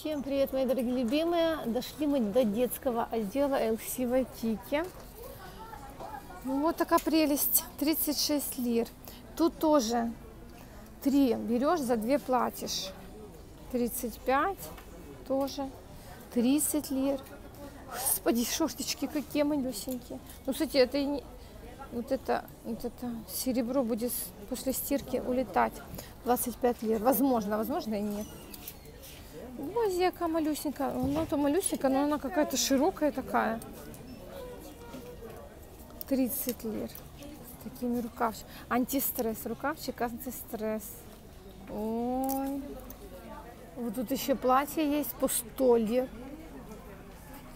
Всем привет, мои дорогие любимые! Дошли мы до детского отдела LC Вайкики. Ну, вот такая прелесть, 36 лир. Тут тоже 3 берешь, за 2 платишь. 35 тоже, 30 лир. Господи, шортички какие малюсенькие. Ну, кстати, это и не... Вот это, вот это серебро будет после стирки улетать. 25 лир. Возможно, возможно и нет. Ой, яка малюсенькая. Она то малюсенькая, но она какая-то широкая такая. 30 лир. С такими рукавчиками. Антистресс. Рукавчик антистресс. Ой. Вот тут еще платье есть по 100 лир.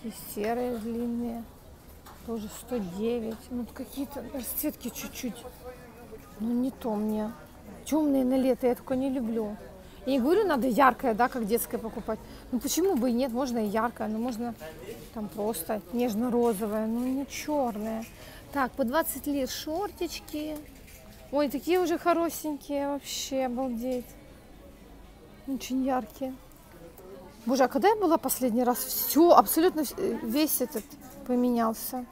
Такие серые, длинные. Тоже 109. Ну, какие-то расцветки чуть-чуть. Ну, не то мне. Темные на лето я такое не люблю. Я не говорю, надо яркое, да, как детское покупать. Ну почему бы и нет, можно и яркое, но можно там просто нежно-розовое, ну не черное. Так, по 20 лет шортички. Ой, такие уже хорошенькие, вообще обалдеть. Очень яркие. Боже, а когда я была последний раз? Все, абсолютно весь этот поменялся.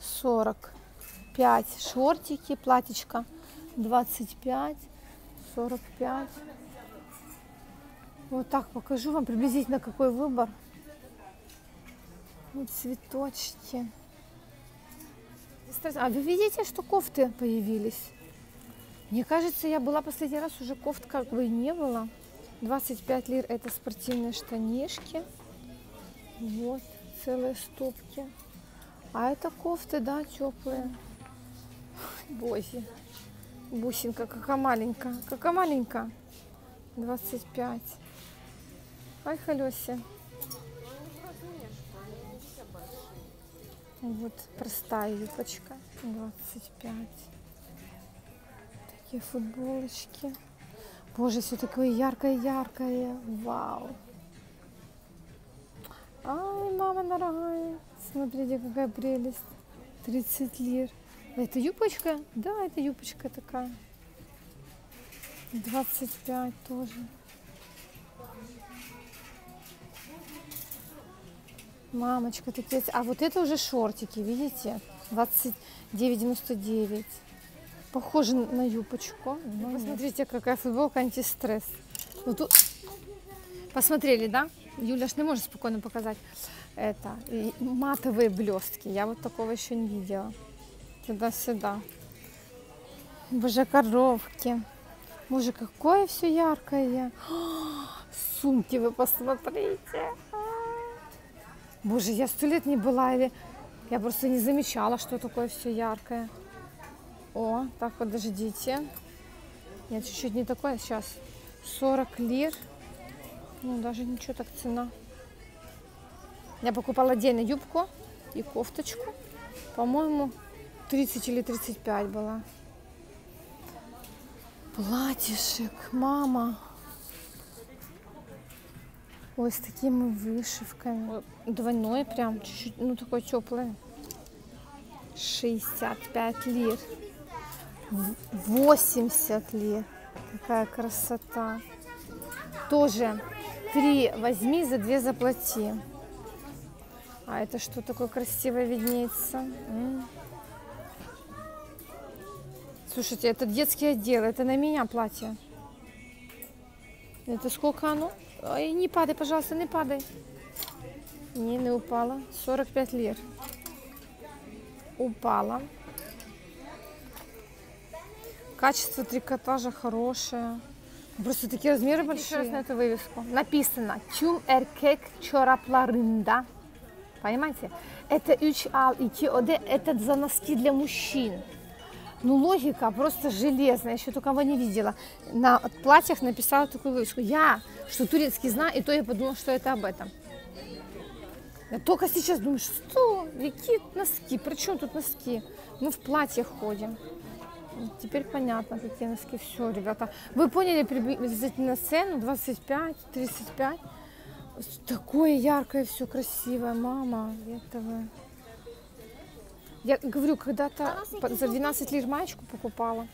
45 шортики, платьечко 25. 45. Вот так покажу вам приблизительно какой выбор. Вот цветочки. А вы видите, что кофты появились? Мне кажется, я была последний раз, уже кофт как бы не было. 25 лир это спортивные штанишки. Вот, целые стопки. А это кофты, да, теплые. Боже. Бусинка, какая маленькая. Какая маленькая. 25. Ай, Халёся. Вот простая юбочка. 25. Такие футболочки. Боже, все такое яркое-яркое. Вау. Ай, мама дорогая. Смотрите, какая прелесть. 30 лир. Это юбочка? Да, это юбочка такая. 25 тоже. Мамочка, такие. А вот это уже шортики, видите? 29,99. Похоже на юбочку. Ну, посмотрите, какая футболка антистресс. Ну, тут... Посмотрели, да? Юля ж не может спокойно показать. Это матовые блестки. Я вот такого еще не видела туда-сюда. Боже, коровки. Боже, какое все яркое. Сумки вы посмотрите. Боже, я сто лет не была я просто не замечала, что такое все яркое. О, так, подождите. Нет, чуть-чуть не такое сейчас. 40 лир. Ну, даже ничего так цена. Я покупала отдельно юбку и кофточку. По-моему, 30 или 35 была. Платьишек, мама. Ой, с такими вышивками. Двойное прям, чуть-чуть, ну такое теплое. 65 лир. 80 лир. Какая красота. Тоже три возьми, за две заплати. А это что такое красивое виднеется? М -м. Слушайте, это детский отдел, это на меня платье. Это сколько оно? Ой, не падай, пожалуйста, не падай. Не, не упала. 45 лир. Упала. Качество трикотажа хорошее. Просто такие размеры большие. Еще раз на эту вывеску. Написано Тюм эркек чорапlarında. Понимаете? Это 3 ал и ОД. Это за носки для мужчин. Ну, логика просто железная, еще только его не видела. На платьях написала такую вывеску. Я, что турецкий знаю, и то я подумала, что это об этом. Я только сейчас думаю, что? Какие носки? При чем тут носки? Мы в платьях ходим. Теперь понятно, какие носки. Все, ребята. Вы поняли приблизительно цену? 25, 35. Такое яркое, все красивое. Мама, этого. Я говорю, когда-то за 12 лир маечку покупала.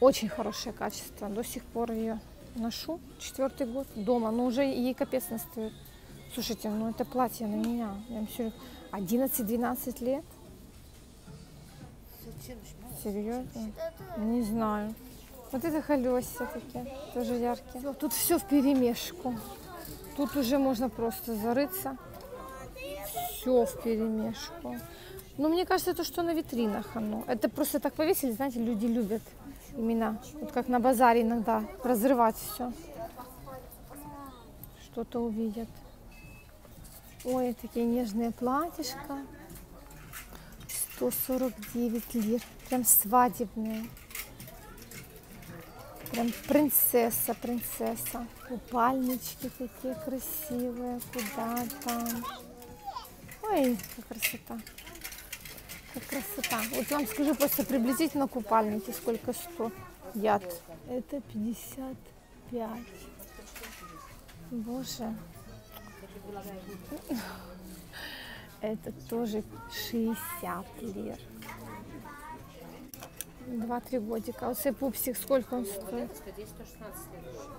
Очень хорошее качество. До сих пор ее ношу четвертый год дома, но уже ей капец настает. Слушайте, ну это платье на меня. Я все 11-12 лет. Серьезно? Не знаю. Вот это колеса такие, тоже яркие. Тут все в перемешку. Тут уже можно просто зарыться. Все в перемешку. Но мне кажется, то, что на витринах оно. Это просто так повесили, знаете, люди любят именно, вот как на базаре иногда, разрывать все. Что-то увидят. Ой, такие нежные платьишко. 149 лир. Прям свадебные. Прям принцесса, принцесса. Купальнички такие красивые. Куда там? Ой, как красота. Как красота. Вот вам скажу просто приблизительно купальники, сколько стоят. Это 55. Боже. Это тоже 60 лир. Два-три годика. А оцей пупсик, сколько он стоит?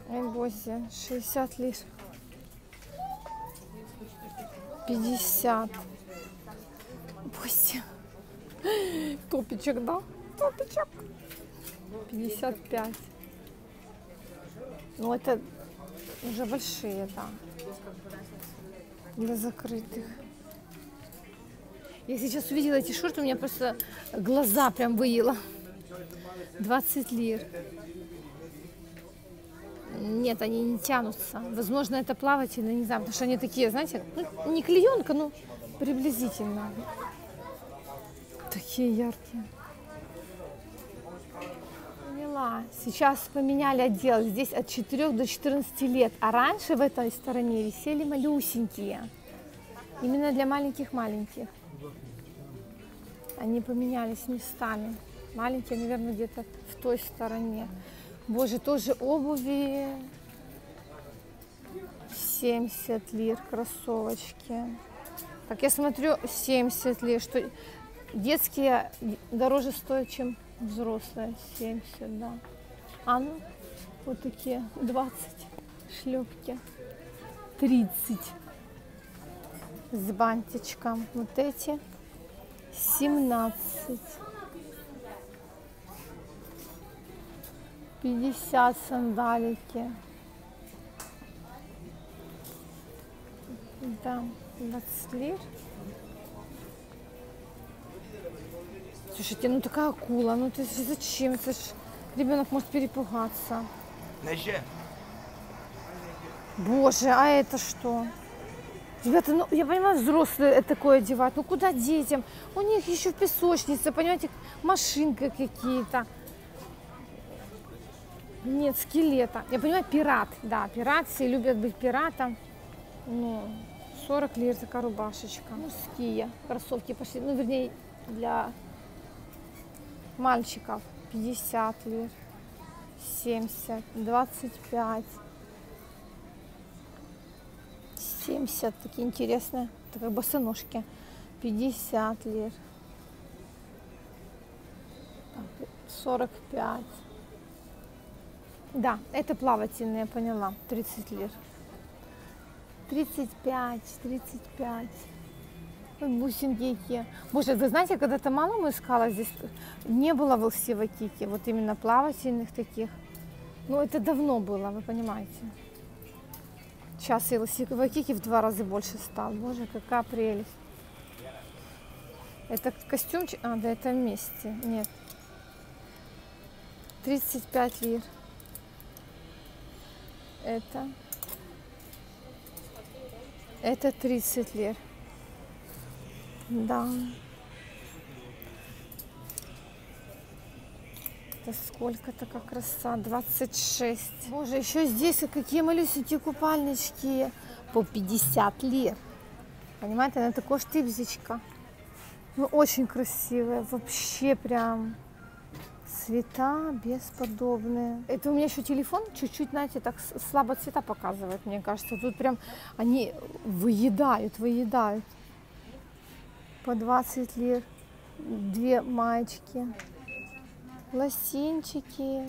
Ой, боже, 60 лир. 50. Боже. Топичек, да? Топичек. 55. Ну, это уже большие, да. Для закрытых. Я сейчас увидела эти шорты, у меня просто глаза прям выело. 20 лир. Нет, они не тянутся. Возможно, это плавательные, не знаю, потому что они такие, знаете, ну, не клеенка, но приблизительно. Такие яркие. Поняла. Сейчас поменяли отдел. Здесь от 4 до 14 лет. А раньше в этой стороне висели малюсенькие. Именно для маленьких-маленьких. Они поменялись местами. Маленькие, наверное, где-то в той стороне. Боже, тоже обуви. 70 лир кроссовочки. Так, я смотрю, 70 лир. Что детские дороже стоят, чем взрослые. 70, да. А ну, вот такие 20 шлепки. 30 с бантичком. Вот эти 17. 50 сандалики. Да, 20 лир. Слушайте, ну такая акула, ну ты зачем? Это ж ребенок может перепугаться. Боже, а это что? Ребята, ну я понимаю, взрослые это такое одевают, ну куда детям? У них еще в песочнице, понимаете, машинка какие-то. Нет, скелета. Я понимаю, пират, да, пират, все любят быть пиратом. Ну, 40 лир такая рубашечка. Мужские кроссовки пошли, ну, вернее, для мальчиков 50 лир, 70, 25, 70, такие интересные, это как босоножки, 50 лир, Так, 45. Да, это плавательные, я поняла, 30 лир. 35, 35. Ой, бусинки какие. Боже, вы знаете, когда-то маму искала здесь, не было в Вакики, вот именно плавательных таких. Ну, это давно было, вы понимаете. Сейчас Вакики в два раза больше стал. Боже, какая прелесть. Это костюмчик? А, да, это вместе. Нет. 35 лир. Это. Это 30 лир. Да. Это сколько-то как краса. 26. Боже, еще здесь какие малюсенькие купальнички. По 50 лир. Понимаете, она такой штыбзичка. Ну, очень красивая. Вообще прям цвета бесподобные. Это у меня еще телефон чуть-чуть, знаете, так слабо цвета показывает, мне кажется. Тут прям они выедают, выедают. По 20 лир. Две маечки. Лосинчики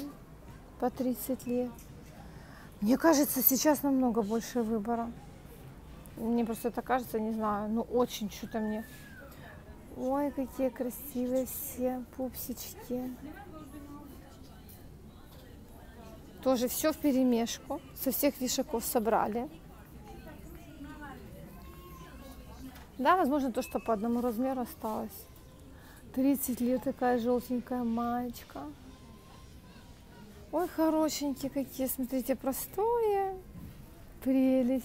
по 30 лир. Мне кажется, сейчас намного больше выбора. Мне просто это кажется, не знаю, ну очень что-то мне. Ой, какие красивые все пупсички. Тоже все в перемешку. Со всех вишаков собрали. Да, возможно, то, что по одному размеру осталось. 30 лет такая желтенькая маечка. Ой, хорошенькие какие, смотрите, простое. Прелесть.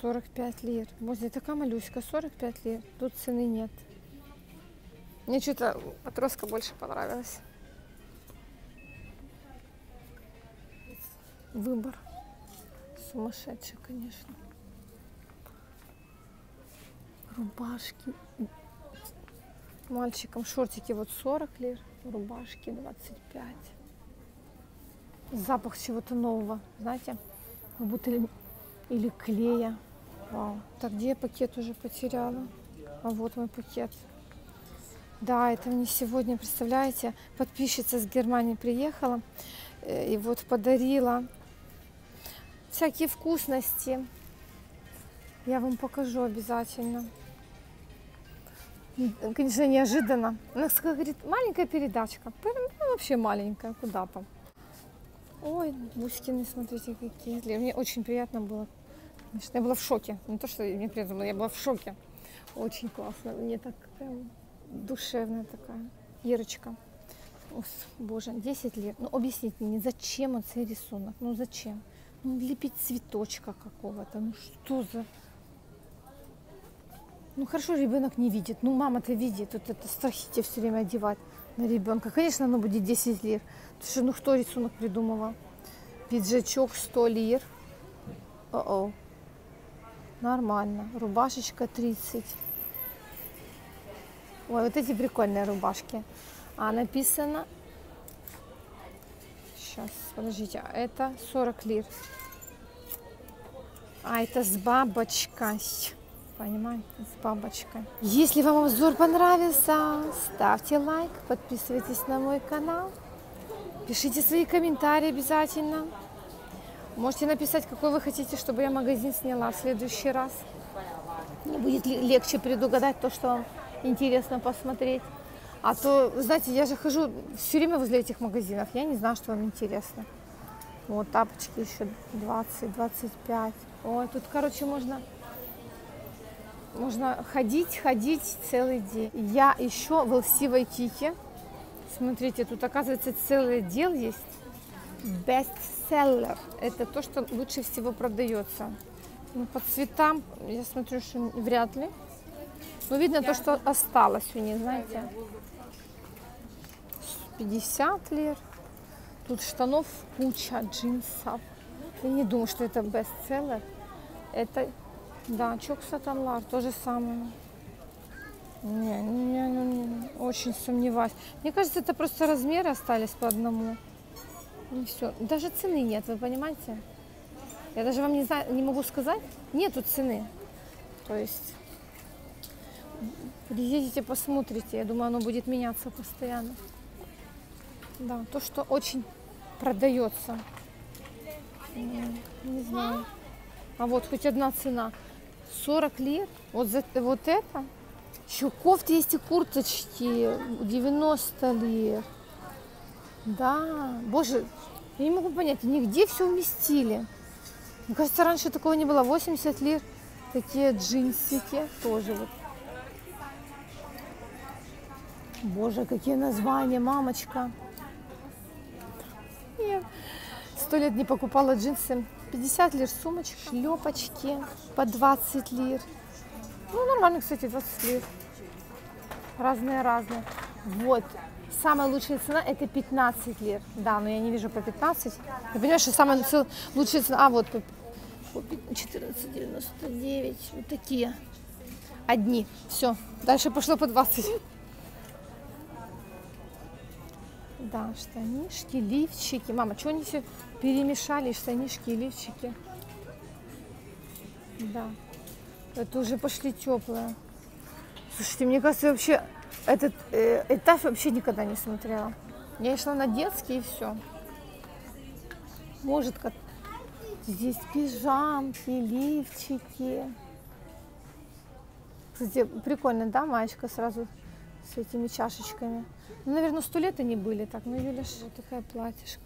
45 лет. Боже, такая малюська, 45 лет. Тут цены нет. Мне что-то отростка больше понравилась. Выбор сумасшедший, конечно. Рубашки. Мальчикам шортики вот 40 лет, рубашки 25. Запах чего-то нового, знаете, как будто или, или клея. Вау. Так, где я пакет уже потеряла? А вот мой пакет. Да, это мне сегодня, представляете, подписчица с Германии приехала э, и вот подарила всякие вкусности. Я вам покажу обязательно. Конечно, неожиданно. Она говорит, маленькая передачка. Ну, вообще маленькая, куда там. Ой, бускины, смотрите, какие. Мне очень приятно было. Конечно, я была в шоке. Не то, что мне приятно было, я была в шоке. Очень классно. Мне так прям душевная такая. Ирочка. О, боже, 10 лет. Ну, объясните мне, зачем он цей рисунок? Ну, зачем? Лепить цветочка какого-то. Ну, что за... Ну, хорошо, ребенок не видит. Ну, мама-то видит. Вот это страхите все время одевать на ребенка. Конечно, оно будет 10 лир. Потому что, ну, кто рисунок придумала? Пиджачок 100 лир. О-о. Нормально. Рубашечка 30. Ой, вот эти прикольные рубашки. А написано... Сейчас, подождите. А это 40 лир. А это с бабочкой. Понимаете, с бабочкой. Если вам обзор понравился, ставьте лайк, подписывайтесь на мой канал. Пишите свои комментарии обязательно. Можете написать, какой вы хотите, чтобы я магазин сняла в следующий раз. Мне будет легче предугадать то, что вам интересно посмотреть. А то, знаете, я же хожу все время возле этих магазинов, я не знаю, что вам интересно. Вот тапочки еще 20, 25. Ой, тут, короче, можно, можно ходить, ходить целый день. Я еще в лсивой кике. Смотрите, тут, оказывается, целый отдел есть. Бестселлер. Это то, что лучше всего продается. Ну, по цветам, я смотрю, что вряд ли. Но видно то, что осталось у них, знаете. 50 лир. Тут штанов куча, джинсов. Я не думаю, что это бестселлер. Это, да, Чок Сатанлар, то же самое. Не, не, не, не, очень сомневаюсь. Мне кажется, это просто размеры остались по одному. И все. Даже цены нет, вы понимаете? Я даже вам не знаю, не могу сказать. Нету цены. То есть приедете, посмотрите. Я думаю, оно будет меняться постоянно. Да, то, что очень продается. Не, знаю. А вот хоть одна цена. 40 лет. Вот, за, вот это. Еще кофты есть и курточки. 90 лет. Да, боже, я не могу понять, они где все уместили? Мне кажется, раньше такого не было. 80 лет. Такие джинсики тоже вот. Боже, какие названия, мамочка. Нет, сто лет не покупала джинсы. 50 лир сумочка, шлепочки по 20 лир. Ну, нормально, кстати, 20 лир. Разные-разные. Вот, самая лучшая цена это 15 лир. Да, но я не вижу по 15. Ты понимаешь, что самая лучшая цена... А, вот, по 14,99. Вот такие. Одни. Все. Дальше пошло по 20. Да, штанишки, лифчики. Мама, что они все перемешали, штанишки и лифчики? Да. Это уже пошли теплые. Слушайте, мне кажется, вообще этот э, этаж вообще никогда не смотрела. Я шла на детский и все. Может, как здесь пижамки, лифчики. Кстати, прикольно, да, маечка сразу с этими чашечками. Ну, наверное, сто лет они были так. Ну, Юля, вот такая платьишко.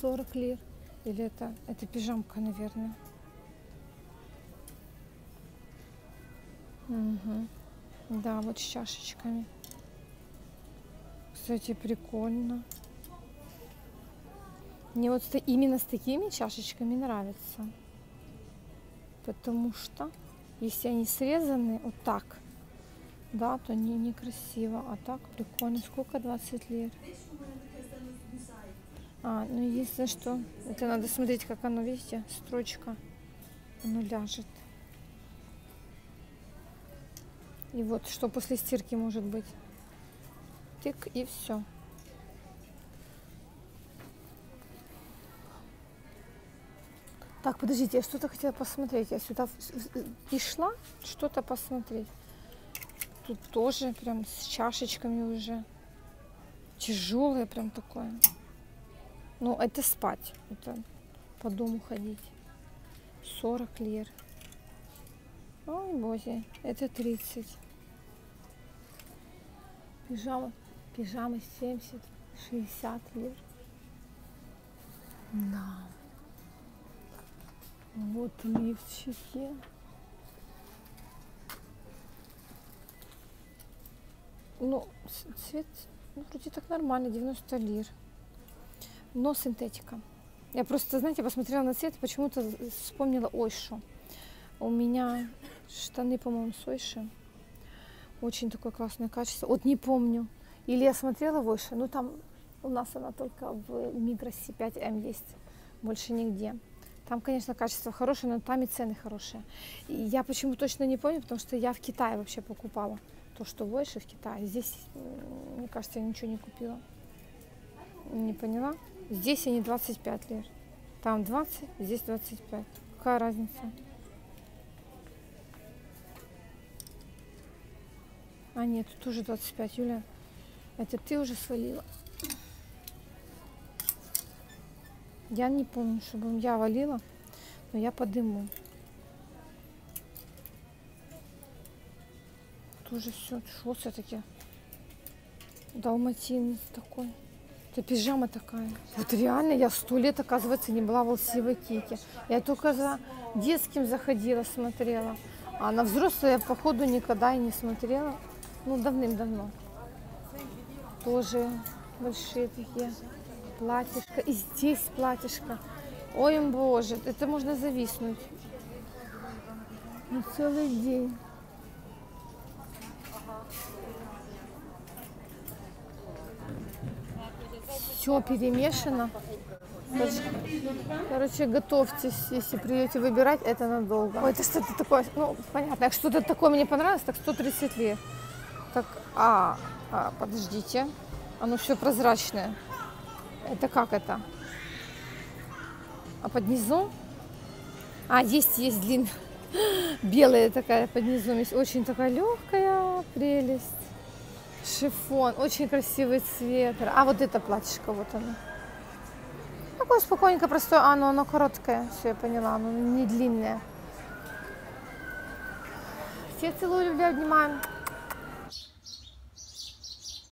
40 лир. Или это, это пижамка, наверное. Мгм. Да, вот с чашечками. Кстати, прикольно. Мне вот именно с такими чашечками нравится. Потому что если они срезаны вот так, да, то не некрасиво. А так прикольно. Сколько? 20 лир. А, ну единственное, что это надо смотреть, как оно, видите, строчка. Оно ляжет. И вот что после стирки может быть. Тык и все. Так, подождите, я что-то хотела посмотреть. Я сюда пришла что-то посмотреть. Тут тоже прям с чашечками уже. Тяжелое прям такое. Ну, это спать. Это по дому ходить. 40 лир. Ой, боги, это 30. Пижама, пижама 70, 60 лир. Да. Вот лифчики. Ну, цвет ну, вроде так нормально, 90 лир. Но синтетика. Я просто, знаете, посмотрела на цвет и почему-то вспомнила Ойшу. У меня штаны, по-моему, с Ойши. Очень такое классное качество. Вот не помню. Или я смотрела в Ойше, ну там у нас она только в Мигросе 5М есть, больше нигде. Там, конечно, качество хорошее, но там и цены хорошие. И я почему точно не помню, потому что я в Китае вообще покупала то, что в Ойше в Китае. Здесь, мне кажется, я ничего не купила. Не поняла? Здесь они 25 лир. Там 20, здесь 25. Какая разница? А нет, тут тоже 25, Юля. Это ты уже свалила. Я не помню, чтобы я валила, но я подыму. Тоже все, что все-таки? Далматин такой. Это пижама такая. Вот реально я сто лет, оказывается, не была в Алсивой Кике. Я только за детским заходила, смотрела. А на взрослые я, походу, никогда и не смотрела. Ну, давным-давно. Тоже большие такие платьишко. И здесь платьишко. Ой, боже, это можно зависнуть. Ну, целый день. Все перемешано. Короче, готовьтесь, если придете выбирать, это надолго. Ой, это что-то такое, ну, понятно, что-то такое мне понравилось, так 130 лир. Так, а, а, подождите, оно все прозрачное. Это как это? А под низом? А, есть, есть длинная. Белая такая под низом есть. Очень такая легкая прелесть. Шифон. Очень красивый цвет. А вот это платьишко, вот оно. Такое спокойненько, простое. А, ну оно короткое. Все, я поняла. Оно не длинное. Все целую, люблю, обнимаю.